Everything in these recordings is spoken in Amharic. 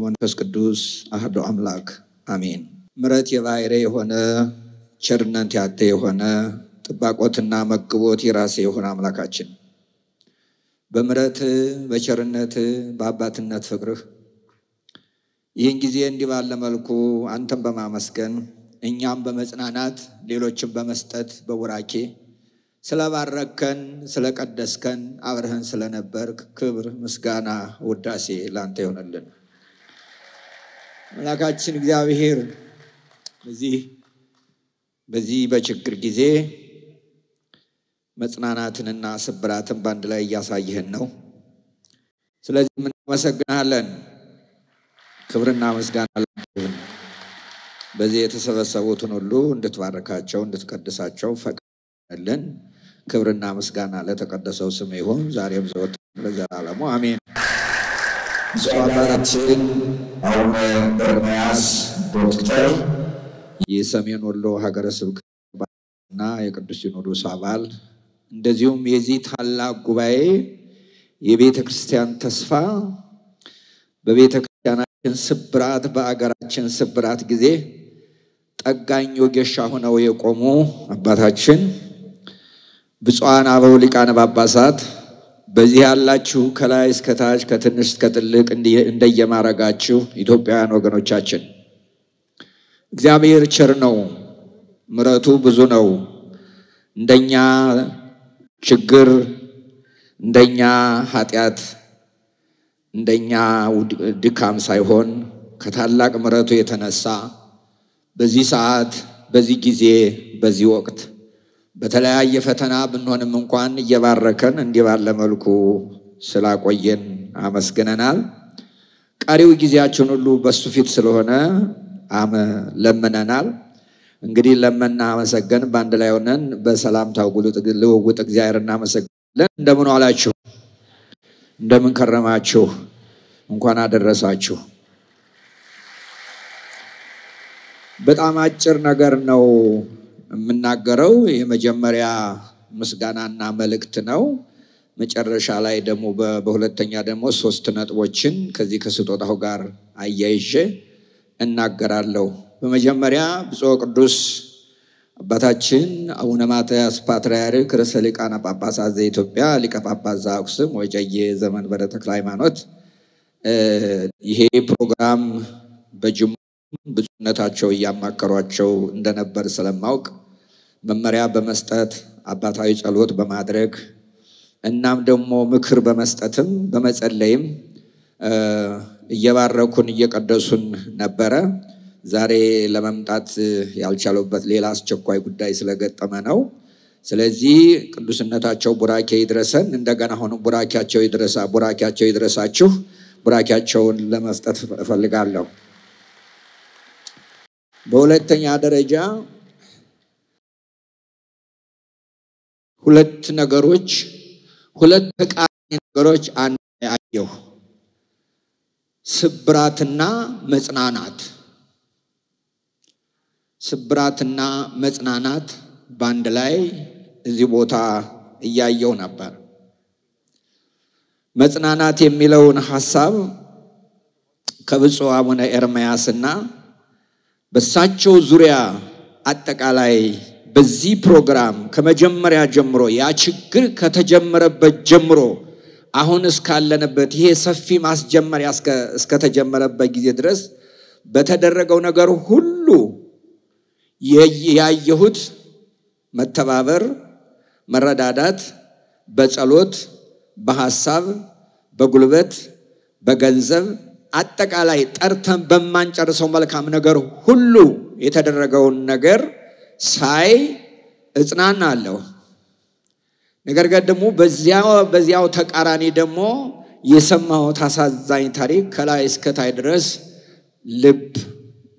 መንፈስ ቅዱስ አህዶ አምላክ አሜን። ምሕረት የባሕርይ የሆነ ቸርነት ያተ የሆነ ጥባቆትና መግቦት የራሴ የሆነ አምላካችን በምሕረት በቸርነት በአባትነት ፍቅርህ ይህን ጊዜ እንዲህ ባለ መልኩ አንተን በማመስገን እኛም በመጽናናት ሌሎችን በመስጠት በቡራኬ ስለባረከን ስለቀደስከን አብረህን ስለነበርክ ክብር፣ ምስጋና፣ ውዳሴ ለአንተ ይሆነልን። አምላካችን እግዚአብሔር በዚህ በዚህ በችግር ጊዜ መጽናናትንና ስብራትን በአንድ ላይ እያሳየህን ነው። ስለዚህ እናመሰግናለን። ክብርና ምስጋና ይሁን። በዚህ የተሰበሰቡትን ሁሉ እንድትባርካቸው እንድትቀድሳቸው ፈቅድልን። ክብርና ምስጋና ለተቀደሰው ስም ይሁን ዛሬም ዘወትር ለዘላለሙ አሜን። ብፁዕ አባታችን አቡነ ኤርምያስ ዶክተር የሰሜን ወሎ ሀገረ ስብከት እና የቅዱስ ሲኖዶስ አባል እንደዚሁም የዚህ ታላቅ ጉባኤ የቤተ ክርስቲያን ተስፋ በቤተ ክርስቲያናችን ስብራት በአገራችን ስብራት ጊዜ ጠጋኝ ወጌሻ ሆነው የቆሙ አባታችን ብፁዓን አበው ሊቃነ ጳጳሳት በዚህ ያላችሁ ከላይ እስከ ታች ከትንሽ እስከ ትልቅ እንደየማረጋችሁ ኢትዮጵያውያን ወገኖቻችን እግዚአብሔር ቸር ነው፣ ምሕረቱ ብዙ ነው። እንደኛ ችግር እንደኛ ኃጢአት እንደኛ ድካም ሳይሆን ከታላቅ ምሕረቱ የተነሳ በዚህ ሰዓት በዚህ ጊዜ በዚህ ወቅት በተለያየ ፈተና ብንሆንም እንኳን እየባረከን እንዲህ ባለ መልኩ ስላቆየን አመስግነናል። ቀሪው ጊዜያችን ሁሉ በሱ ፊት ስለሆነ አመ ለምነናል። እንግዲህ ለመና አመሰገን በአንድ ላይ ሆነን በሰላምታው ልውውጥ እግዚአብሔር እናመሰግናለን። እንደምን ዋላችሁ? እንደምን ከረማችሁ? እንኳን አደረሳችሁ። በጣም አጭር ነገር ነው የምናገረው። የመጀመሪያ ምስጋናና መልእክት ነው። መጨረሻ ላይ ደግሞ በሁለተኛ ደግሞ ሶስት ነጥቦችን ከዚህ ከስጦታው ጋር አያይዤ እናገራለሁ። በመጀመሪያ ብፁዕ ቅዱስ አባታችን አቡነ ማትያስ ፓትርያርክ ርዕሰ ሊቃነ ጳጳሳት ዘኢትዮጵያ ሊቀ ጳጳስ ዘአክሱም ወዕጨጌ ዘመንበረ ተክለ ሃይማኖት ይሄ ፕሮግራም በጅሙ ብፁዕነታቸው እያማከሯቸው እንደነበር ስለማውቅ መመሪያ በመስጠት አባታዊ ጸሎት በማድረግ እናም ደግሞ ምክር በመስጠትም በመጸለይም እየባረኩን እየቀደሱን ነበረ። ዛሬ ለመምጣት ያልቻሉበት ሌላ አስቸኳይ ጉዳይ ስለገጠመ ነው። ስለዚህ ቅዱስነታቸው ቡራኬ ይድረሰን። እንደገና አሁንም ቡራኬያቸው ይድረሳ ቡራኬያቸው ይድረሳችሁ። ቡራኬያቸውን ለመስጠት እፈልጋለሁ። በሁለተኛ ደረጃ ሁለት ነገሮች ሁለት ተቃራኒ ነገሮች አየሁ። ስብራትና መጽናናት ስብራትና መጽናናት በአንድ ላይ እዚህ ቦታ እያየው ነበር። መጽናናት የሚለውን ሐሳብ ከብፁዕ አቡነ ኤርምያስና በሳቸው ዙሪያ አጠቃላይ በዚህ ፕሮግራም ከመጀመሪያ ጀምሮ ያ ችግር ከተጀመረበት ጀምሮ አሁን እስካለንበት ይሄ ሰፊ ማስጀመሪያ እስከተጀመረበት ጊዜ ድረስ በተደረገው ነገር ሁሉ ያየሁት መተባበር፣ መረዳዳት፣ በጸሎት፣ በሐሳብ፣ በጉልበት፣ በገንዘብ አጠቃላይ ጠርተን በማንጨርሰው መልካም ነገር ሁሉ የተደረገውን ነገር ሳይ እጽናናለሁ። ነገር ግን ደግሞ በዚያው ተቃራኒ ደግሞ የሰማሁት አሳዛኝ ታሪክ ከላይ እስከታይ ድረስ ልብ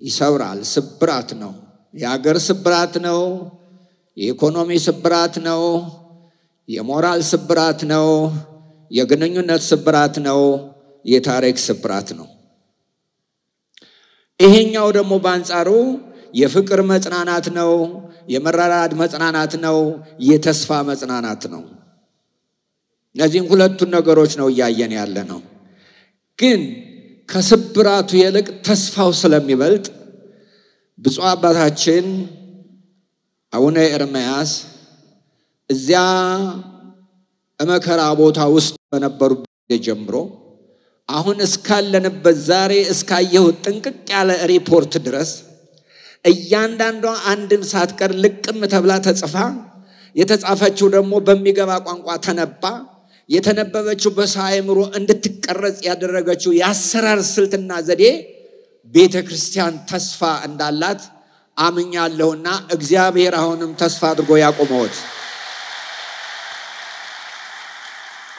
ይሰብራል። ስብራት ነው። የሀገር ስብራት ነው። የኢኮኖሚ ስብራት ነው። የሞራል ስብራት ነው። የግንኙነት ስብራት ነው። የታሪክ ስብራት ነው። ይሄኛው ደግሞ በአንጻሩ የፍቅር መጽናናት ነው። የመራራድ መጽናናት ነው። የተስፋ መጽናናት ነው። እነዚህም ሁለቱን ነገሮች ነው እያየን ያለ ነው። ግን ከስብራቱ ይልቅ ተስፋው ስለሚበልጥ ብፁዕ አባታችን አቡነ ኤርምያስ እዚያ መከራ ቦታ ውስጥ በነበሩበት ጀምሮ አሁን እስካለንበት ዛሬ እስካየሁት ጥንቅቅ ያለ ሪፖርት ድረስ እያንዳንዷ አንድም ሳትቀር ልቅም ተብላ ተጽፋ የተጻፈችው ደግሞ በሚገባ ቋንቋ ተነባ የተነበበችው በሰው አእምሮ እንድትቀረጽ ያደረገችው የአሰራር ስልትና ዘዴ ቤተ ክርስቲያን ተስፋ እንዳላት አምኛለሁና እግዚአብሔር አሁንም ተስፋ አድርጎ ያቆመዎት።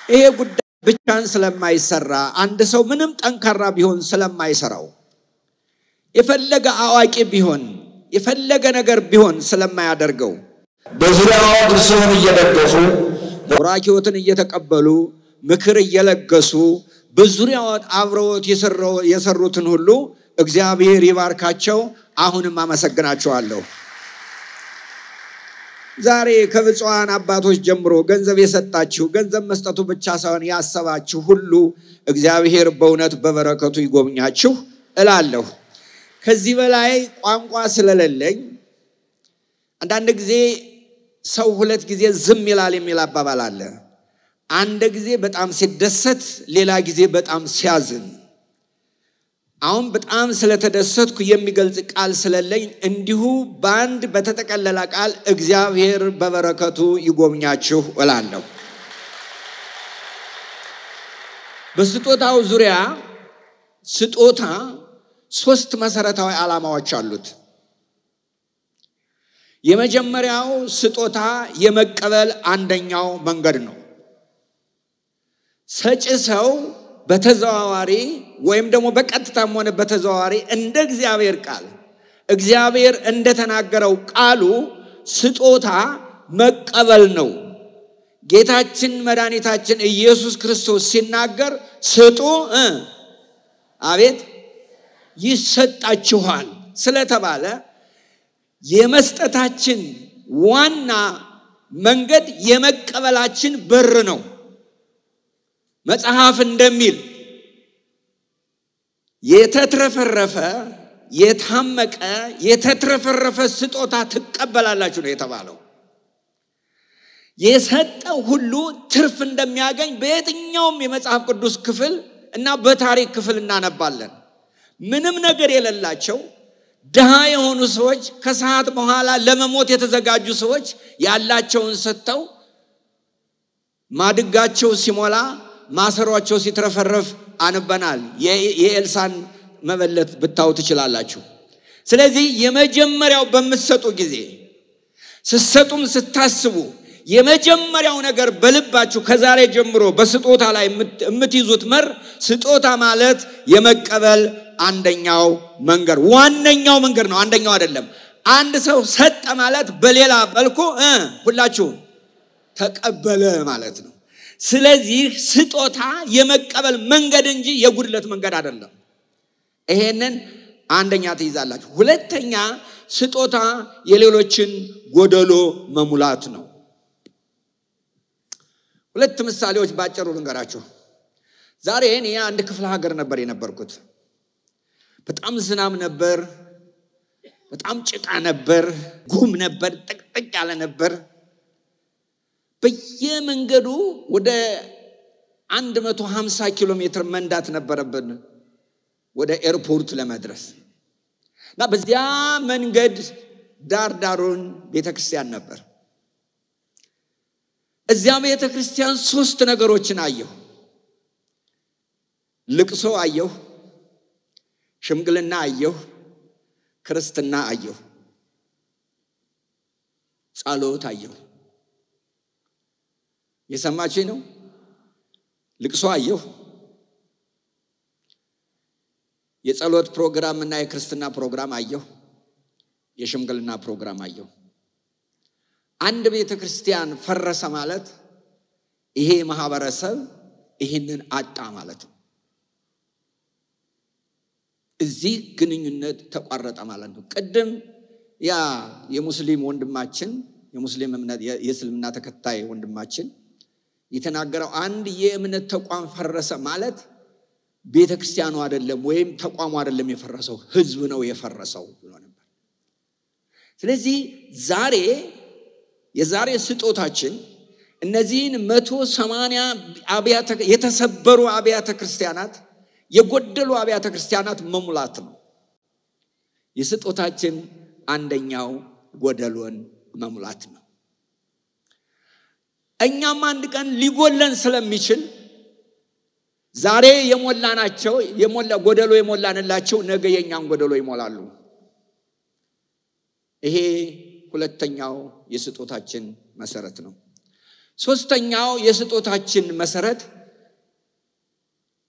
ይሄ ጉዳይ ብቻን ስለማይሰራ አንድ ሰው ምንም ጠንካራ ቢሆን ስለማይሰራው የፈለገ አዋቂ ቢሆን የፈለገ ነገር ቢሆን ስለማያደርገው በዙሪያዋ እርስዎን እየደገፉ ቡራኪዎትን እየተቀበሉ ምክር እየለገሱ በዙሪያዎት አብረዎት የሰሩትን ሁሉ እግዚአብሔር ይባርካቸው። አሁንም አመሰግናቸዋለሁ። ዛሬ ከብፁዓን አባቶች ጀምሮ ገንዘብ የሰጣችሁ ገንዘብ መስጠቱ ብቻ ሳይሆን ያሰባችሁ ሁሉ እግዚአብሔር በእውነት በበረከቱ ይጎብኛችሁ እላለሁ። ከዚህ በላይ ቋንቋ ስለሌለኝ አንዳንድ ጊዜ ሰው ሁለት ጊዜ ዝም ይላል የሚል አባባል አለ። አንድ ጊዜ በጣም ሲደሰት፣ ሌላ ጊዜ በጣም ሲያዝን። አሁን በጣም ስለተደሰትኩ የሚገልጽ ቃል ስለለኝ እንዲሁ በአንድ በተጠቀለለ ቃል እግዚአብሔር በበረከቱ ይጎብኛችሁ እላለሁ። በስጦታው ዙሪያ ስጦታ ሶስት መሰረታዊ ዓላማዎች አሉት። የመጀመሪያው ስጦታ የመቀበል አንደኛው መንገድ ነው። ሰጪ ሰው በተዘዋዋሪ ወይም ደግሞ በቀጥታም ሆነ በተዘዋዋሪ እንደ እግዚአብሔር ቃል እግዚአብሔር እንደተናገረው ቃሉ ስጦታ መቀበል ነው። ጌታችን መድኃኒታችን ኢየሱስ ክርስቶስ ሲናገር ስጡ አቤት ይሰጣችኋል ስለተባለ የመስጠታችን ዋና መንገድ የመቀበላችን በር ነው። መጽሐፍ እንደሚል የተትረፈረፈ የታመቀ የተትረፈረፈ ስጦታ ትቀበላላችሁ ነው የተባለው። የሰጠው ሁሉ ትርፍ እንደሚያገኝ በየትኛውም የመጽሐፍ ቅዱስ ክፍል እና በታሪክ ክፍል እናነባለን። ምንም ነገር የሌላቸው ድሃ የሆኑ ሰዎች ከሰዓት በኋላ ለመሞት የተዘጋጁ ሰዎች ያላቸውን ሰጥተው ማድጋቸው ሲሞላ ማሰሯቸው ሲትረፈረፍ አንበናል። የኤልሳን መበለት ብታዩ ትችላላችሁ። ስለዚህ የመጀመሪያው በምትሰጡ ጊዜ ስትሰጡም ስታስቡ የመጀመሪያው ነገር በልባችሁ ከዛሬ ጀምሮ በስጦታ ላይ የምትይዙት መር ስጦታ ማለት የመቀበል አንደኛው መንገድ ዋነኛው መንገድ ነው። አንደኛው አይደለም። አንድ ሰው ሰጠ ማለት በሌላ መልኩ ሁላችሁ ተቀበለ ማለት ነው። ስለዚህ ስጦታ የመቀበል መንገድ እንጂ የጉድለት መንገድ አይደለም። ይሄንን አንደኛ ትይዛላችሁ። ሁለተኛ ስጦታ የሌሎችን ጎደሎ መሙላት ነው። ሁለት ምሳሌዎች ባጭሩ ልንገራችሁ። ዛሬ እኔ አንድ ክፍለ ሀገር ነበር የነበርኩት። በጣም ዝናብ ነበር፣ በጣም ጭቃ ነበር፣ ጉም ነበር፣ ጥቅጥቅ ያለ ነበር። በየመንገዱ ወደ 150 ኪሎ ሜትር መንዳት ነበረብን ወደ ኤርፖርት ለመድረስ እና በዚያ መንገድ ዳር ዳሩን ቤተ ክርስቲያን ነበር። እዚያ ቤተ ክርስቲያን ሶስት ነገሮችን አየሁ። ልቅሶ አየሁ፣ ሽምግልና አየሁ፣ ክርስትና አየሁ፣ ጸሎት አየሁ። የሰማችኝ ነው። ልቅሶ አየሁ፣ የጸሎት ፕሮግራም እና የክርስትና ፕሮግራም አየሁ፣ የሽምግልና ፕሮግራም አየሁ። አንድ ቤተ ክርስቲያን ፈረሰ ማለት ይሄ ማህበረሰብ ይህንን አጣ ማለት ነው። እዚህ ግንኙነት ተቋረጠ ማለት ነው። ቅድም ያ የሙስሊም ወንድማችን የሙስሊም እምነት የእስልምና ተከታይ ወንድማችን የተናገረው አንድ የእምነት ተቋም ፈረሰ ማለት ቤተ ክርስቲያኑ አይደለም ወይም ተቋሙ አይደለም የፈረሰው፣ ህዝብ ነው የፈረሰው ብሎ ነበር። ስለዚህ ዛሬ የዛሬ ስጦታችን እነዚህን መቶ ሰማንያ የተሰበሩ አብያተ ክርስቲያናት የጎደሉ አብያተ ክርስቲያናት መሙላት ነው። የስጦታችን አንደኛው ጎደሎን መሙላት ነው። እኛም አንድ ቀን ሊጎለን ስለሚችል ዛሬ የሞላናቸው የሞላ ጎደሎ የሞላንላቸው ነገ የእኛን ጎደሎ ይሞላሉ። ይሄ ሁለተኛው የስጦታችን መሰረት ነው። ሶስተኛው የስጦታችን መሰረት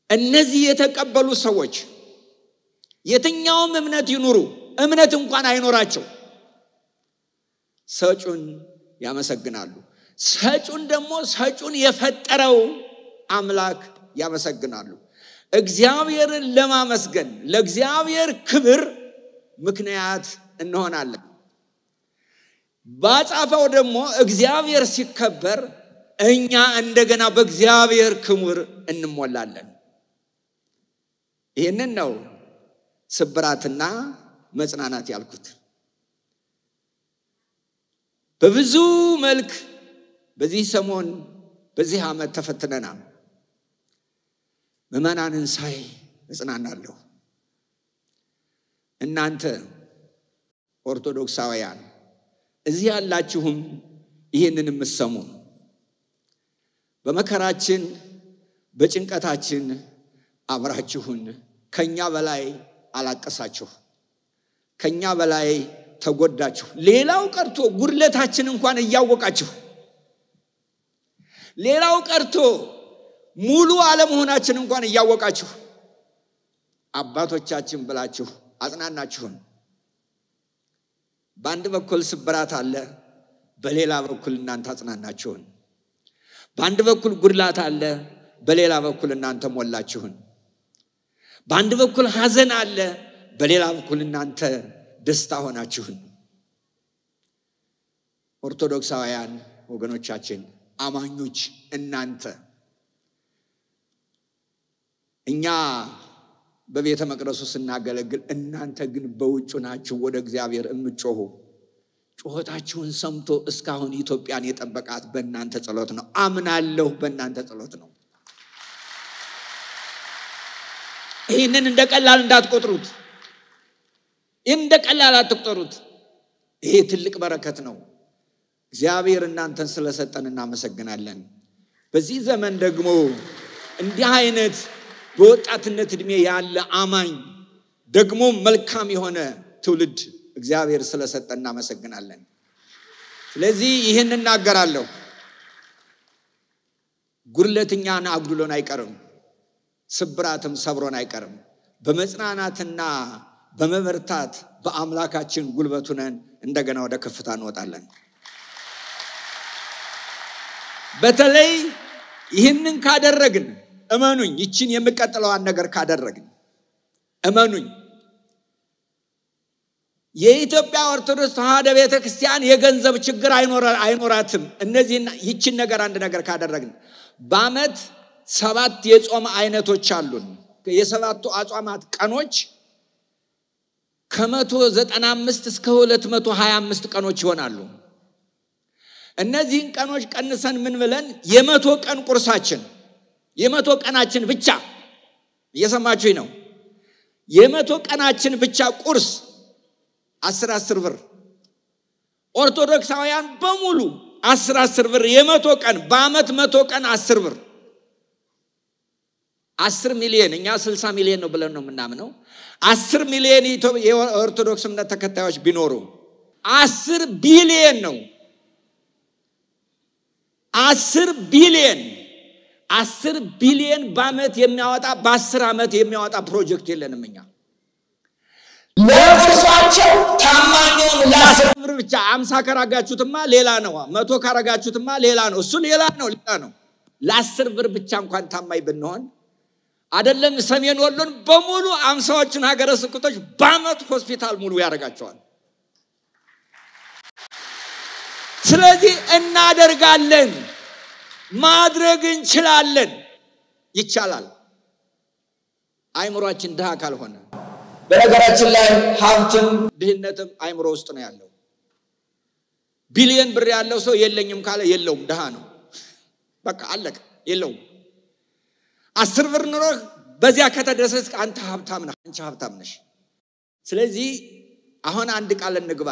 እነዚህ የተቀበሉ ሰዎች የትኛውም እምነት ይኑሩ፣ እምነት እንኳን አይኖራቸው፣ ሰጩን ያመሰግናሉ። ሰጩን ደግሞ ሰጩን የፈጠረው አምላክ ያመሰግናሉ። እግዚአብሔርን ለማመስገን ለእግዚአብሔር ክብር ምክንያት እንሆናለን። ባጻፈው ደግሞ እግዚአብሔር ሲከበር እኛ እንደገና በእግዚአብሔር ክብር እንሞላለን። ይህንን ነው ስብራትና መጽናናት ያልኩት። በብዙ መልክ በዚህ ሰሞን በዚህ ዓመት ተፈትነናል። ምዕመናንን ሳይ እጽናናለሁ። እናንተ ኦርቶዶክሳውያን እዚህ ያላችሁም ይህንን የምትሰሙ በመከራችን በጭንቀታችን አብራችሁን ከኛ በላይ አላቀሳችሁ፣ ከኛ በላይ ተጎዳችሁ። ሌላው ቀርቶ ጉድለታችን እንኳን እያወቃችሁ፣ ሌላው ቀርቶ ሙሉ አለመሆናችን እንኳን እያወቃችሁ አባቶቻችን ብላችሁ አጽናናችሁን። በአንድ በኩል ስብራት አለ፣ በሌላ በኩል እናንተ አጽናናችሁን። በአንድ በኩል ጉድላት አለ፣ በሌላ በኩል እናንተ ሞላችሁን። በአንድ በኩል ሐዘን አለ፣ በሌላ በኩል እናንተ ደስታ ሆናችሁን። ኦርቶዶክሳውያን ወገኖቻችን፣ አማኞች እናንተ እኛ በቤተ መቅደሱ ስናገለግል እናንተ ግን በውጩ ናችሁ ወደ እግዚአብሔር የምጮሁ ጩኸታችሁን ሰምቶ እስካሁን ኢትዮጵያን የጠበቃት በእናንተ ጸሎት ነው። አምናለሁ፣ በእናንተ ጸሎት ነው። ይህንን እንደ ቀላል እንዳትቆጥሩት። ይህን እንደ ቀላል አትቁጠሩት። ይሄ ትልቅ በረከት ነው። እግዚአብሔር እናንተን ስለሰጠን እናመሰግናለን። በዚህ ዘመን ደግሞ እንዲህ አይነት በወጣትነት ዕድሜ ያለ አማኝ ደግሞ መልካም የሆነ ትውልድ እግዚአብሔር ስለሰጠን እናመሰግናለን። ስለዚህ ይህን እናገራለሁ። ጉድለትኛን አጉድሎን አይቀርም፣ ስብራትም ሰብሮን አይቀርም። በመጽናናትና በመበርታት በአምላካችን ጉልበቱ ነን እንደገና ወደ ከፍታ እንወጣለን። በተለይ ይህንን ካደረግን እመኑኝ፣ ይችን የምቀጥለዋን ነገር ካደረግን እመኑኝ፣ የኢትዮጵያ ኦርቶዶክስ ተዋሕዶ ቤተ ክርስቲያን የገንዘብ ችግር አይኖራትም። እነዚህን ይችን ነገር አንድ ነገር ካደረግን በዓመት ሰባት የጾም አይነቶች አሉን። የሰባቱ አጽዋማት ቀኖች ከመቶ ዘጠና አምስት እስከ ሁለት መቶ ሀያ አምስት ቀኖች ይሆናሉ። እነዚህን ቀኖች ቀንሰን ምን ብለን የመቶ ቀን ቁርሳችን የመቶ ቀናችን ብቻ እየሰማችሁኝ ነው። የመቶ ቀናችን ብቻ ቁርስ አስር አስር ብር ኦርቶዶክሳውያን በሙሉ አስር አስር ብር የመቶ ቀን በዓመት መቶ ቀን አስር ብር አስር ሚሊዮን እኛ ስልሳ ሚሊዮን ነው ብለን ነው የምናምነው። አስር ሚሊዮን የኦርቶዶክስ እምነት ተከታዮች ቢኖሩ አስር ቢሊየን ነው። አስር ቢሊየን አስር ቢሊየን በዓመት የሚያወጣ በአስር ዓመት የሚያወጣ ፕሮጀክት የለንም እኛ ለእርሷቸው ታማኙን ለአስር ብር ብቻ አምሳ ካረጋችሁትማ ሌላ ነው። መቶ ካረጋችሁትማ ሌላ ነው። እሱ ሌላ ነው ሌላ ነው። ለአስር ብር ብቻ እንኳን ታማኝ ብንሆን አይደለም ሰሜን ወሎን በሙሉ አምሳዎቹን ሀገረ ስብከቶች በዓመት ሆስፒታል ሙሉ ያደርጋቸዋል። ስለዚህ እናደርጋለን፣ ማድረግ እንችላለን። ይቻላል። አይምሯችን ድሃ ካልሆነ በነገራችን ላይ ሀብትም ድህነትም አይምሮ ውስጥ ነው ያለው። ቢሊየን ብር ያለው ሰው የለኝም ካለ የለውም፣ ድሃ ነው። በቃ አለቀ፣ የለውም። አስር ብር ኑሮህ በዚያ ከተደሰት አንተ ሀብታም ነህ፣ አንቺ ሀብታም ነሽ። ስለዚህ አሁን አንድ ቃል እንግባ።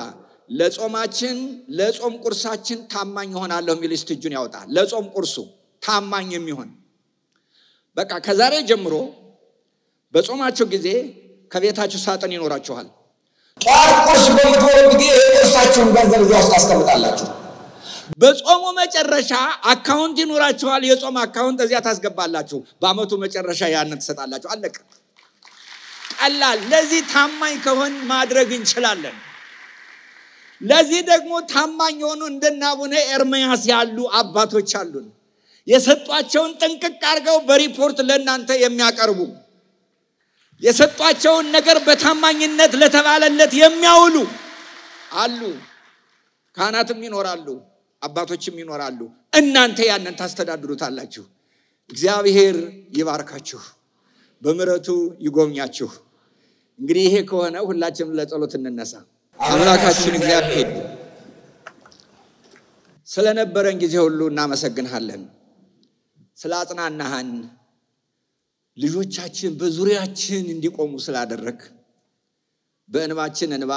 ለጾማችን ለጾም ቁርሳችን ታማኝ እሆናለሁ የሚል እስቲ እጁን ያወጣ። ለጾም ቁርሱ ታማኝ የሚሆን በቃ ከዛሬ ጀምሮ በጾማችሁ ጊዜ ከቤታችሁ ሳጥን ይኖራችኋል። ጠዋት ቁርስ በምትበሉ ጊዜ የቁርሳችሁን ገንዘብ እዚያ ውስጥ ታስቀምጣላችሁ። በጾሙ መጨረሻ account ይኖራችኋል። የጾም account እዚያ ታስገባላችሁ። በአመቱ መጨረሻ ያንን ትሰጣላችሁ። አለቀ። ቀላል። ለዚህ ታማኝ ከሆን ማድረግ እንችላለን። ለዚህ ደግሞ ታማኝ የሆኑ እንደነ አቡነ ኤርምያስ ያሉ አባቶች አሉን። የሰጧቸውን ጥንቅቅ አድርገው በሪፖርት ለእናንተ የሚያቀርቡ የሰጧቸውን ነገር በታማኝነት ለተባለለት የሚያውሉ አሉ። ካህናትም ይኖራሉ፣ አባቶችም ይኖራሉ። እናንተ ያንን ታስተዳድሩታላችሁ። እግዚአብሔር ይባርካችሁ፣ በምሕረቱ ይጎብኛችሁ። እንግዲህ ይሄ ከሆነ ሁላችንም ለጸሎት እንነሳ። አምላካችን እግዚአብሔር ስለነበረን ጊዜ ሁሉ እናመሰግንሃለን። ስለ አጽናናሃን ልጆቻችን በዙሪያችን እንዲቆሙ ስላደረግ በእንባችን እንባ፣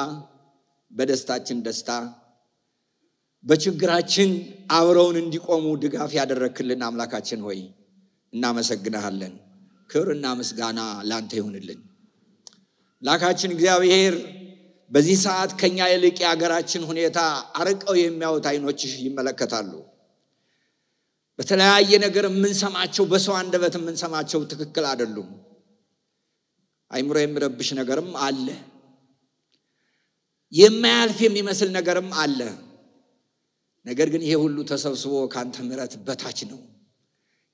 በደስታችን ደስታ፣ በችግራችን አብረውን እንዲቆሙ ድጋፍ ያደረክልን አምላካችን ሆይ እናመሰግንሃለን። ክብርና ምስጋና ላንተ ይሁንልን። አምላካችን እግዚአብሔር በዚህ ሰዓት ከኛ ይልቅ የሀገራችን ሁኔታ አርቀው የሚያዩት አይኖችህ ይመለከታሉ። በተለያየ ነገር የምንሰማቸው በሰው አንደበት የምንሰማቸው ትክክል አይደሉም። አይምሮ የሚረብሽ ነገርም አለ። የማያልፍ የሚመስል ነገርም አለ። ነገር ግን ይሄ ሁሉ ተሰብስቦ ከአንተ ምሕረት በታች ነው።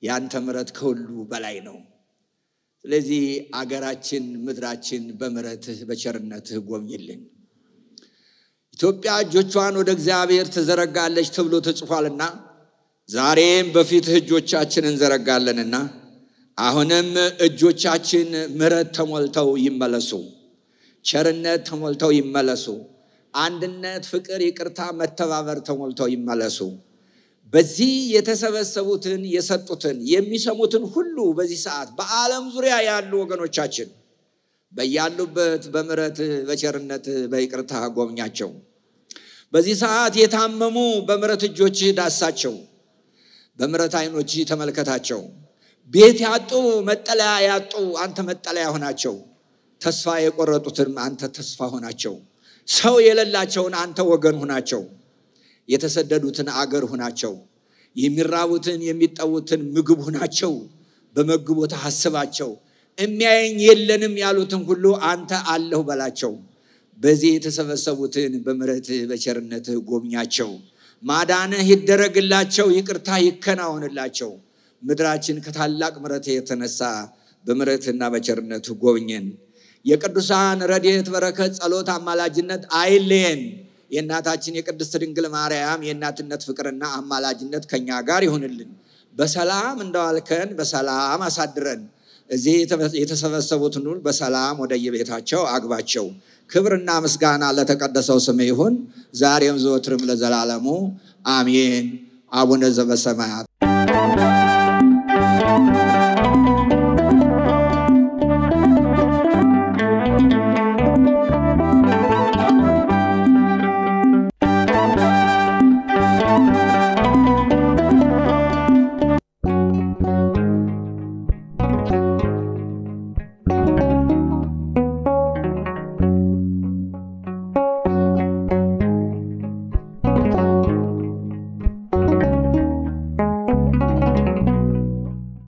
የአንተ ምሕረት ከሁሉ በላይ ነው። ስለዚህ አገራችን፣ ምድራችን በምሕረትህ በቸርነትህ ጎብኝልን። ኢትዮጵያ እጆቿን ወደ እግዚአብሔር ትዘረጋለች ተብሎ ተጽፏልና ዛሬም በፊትህ እጆቻችን እንዘረጋለንና አሁንም እጆቻችን ምሕረት ተሞልተው ይመለሱ፣ ቸርነት ተሞልተው ይመለሱ፣ አንድነት፣ ፍቅር፣ ይቅርታ፣ መተባበር ተሞልተው ይመለሱ። በዚህ የተሰበሰቡትን የሰጡትን የሚሰሙትን ሁሉ በዚህ ሰዓት በዓለም ዙሪያ ያሉ ወገኖቻችን በያሉበት በምሕረትህ በቸርነትህ በይቅርታ ጎብኛቸው። በዚህ ሰዓት የታመሙ በምሕረት እጆችህ ዳሳቸው። በምሕረት ዓይኖች ተመልከታቸው። ቤት ያጡ መጠለያ ያጡ አንተ መጠለያ ሆናቸው። ተስፋ የቆረጡትን አንተ ተስፋ ሆናቸው። ሰው የሌላቸውን አንተ ወገን ሁናቸው። የተሰደዱትን አገር ሁናቸው። የሚራቡትን የሚጠቡትን ምግብ ሁናቸው። በመግቦት አስባቸው። የሚያየኝ የለንም ያሉትን ሁሉ አንተ አለሁ በላቸው። በዚህ የተሰበሰቡትን በምሕረትህ በቸርነትህ ጎብኛቸው። ማዳንህ ይደረግላቸው፣ ይቅርታ ይከናወንላቸው። ምድራችን ከታላቅ ምሕረት የተነሳ በምሕረትና በቸርነት ጎብኘን። የቅዱሳን ረድኤት፣ በረከት፣ ጸሎት፣ አማላጅነት አይለየን። የእናታችን የቅድስት ድንግል ማርያም የእናትነት ፍቅርና አማላጅነት ከኛ ጋር ይሁንልን። በሰላም እንደዋልከን በሰላም አሳድረን። እዚህ የተሰበሰቡትን ሁሉ በሰላም ወደየቤታቸው አግባቸው። ክብርና ምስጋና ለተቀደሰው ስም ይሁን ዛሬም ዘወትርም ለዘላለሙ አሜን። አቡነ ዘበሰማያት